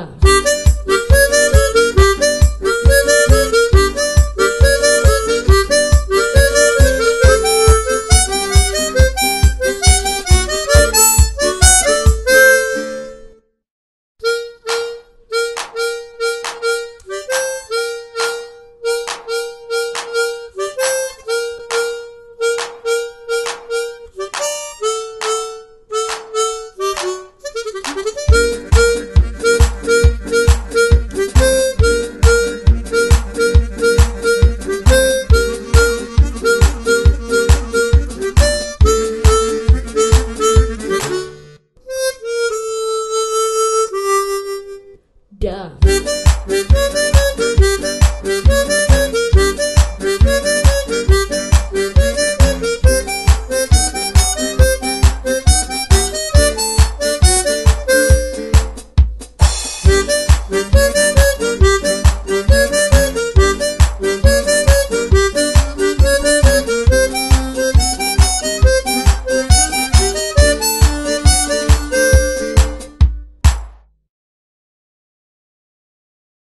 Ah.